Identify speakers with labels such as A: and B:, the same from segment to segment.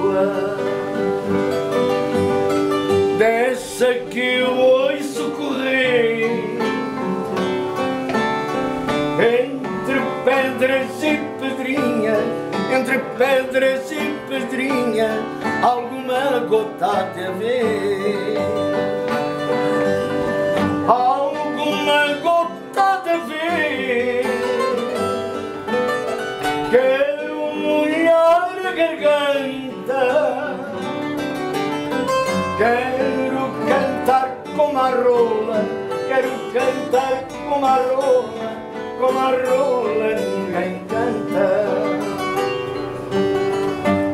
A: água. Dessa que eu ouço correr Entre pedras e pedrinha Entre pedras e pedrinha Alguma gota há de Alguma gota há de haver Que molhar a garganta. Quero cantar como a rola, quero cantar como a rola, como a rola ninguém canta.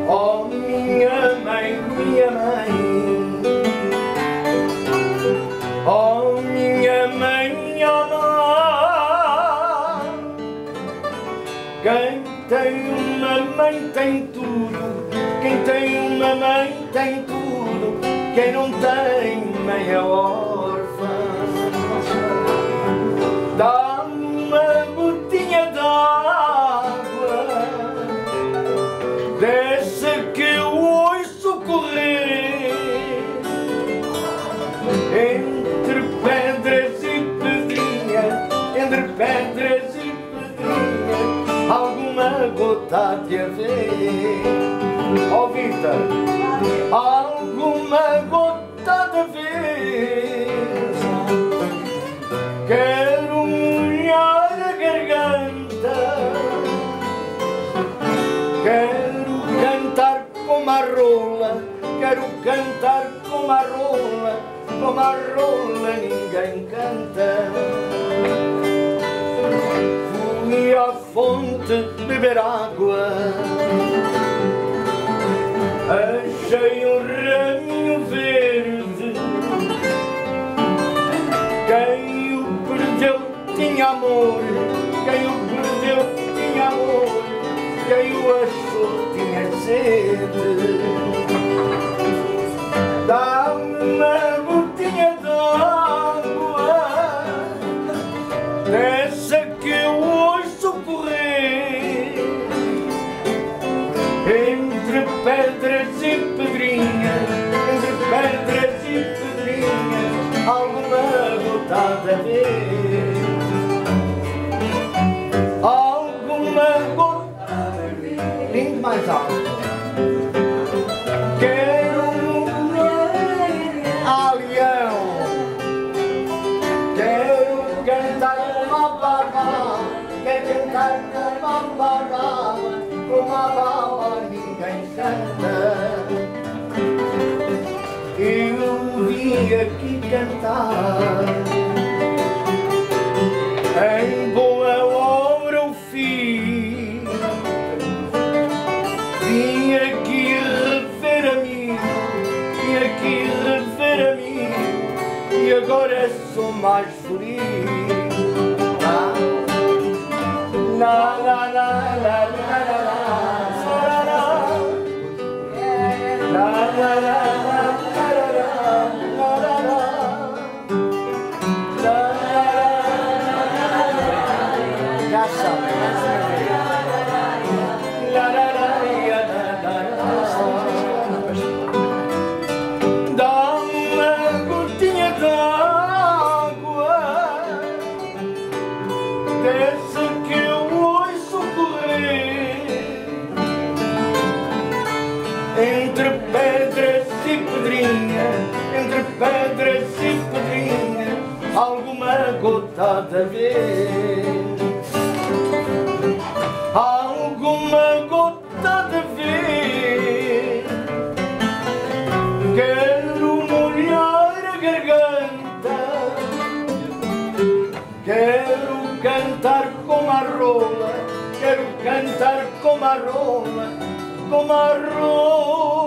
A: Oh minha mãe, minha mãe, oh minha mãe, minha mãe, quem tem uma mãe tem tudo, quem tem uma mãe tem tudo quem não tem meia órfã. Dá-me uma gotinha d'água Dessa que eu ouço correr Entre pedras e pedrinhas Entre pedras e pedrinhas Alguma gota de haver Oh Vitor, Quero molhar a garganta. Quero cantar como a rola. Quero cantar como a rola. Como a rola ninguém canta. Fui à fonte beber água. Achei um raminho verde gosto tinha sede Dá-me uma gotinha de água. Mais alto. Quero mulher alheão Quero cantar uma barra. Quero cantar uma barra. Uma barra ninguém canta Eu vim aqui cantar so much free. La la la la la la la la la la la pedras e pedrinhas Alguma gota de ver Alguma gota de ver Quero molhar a garganta. Quero cantar como a rola. Quero cantar como a rola. Como a rola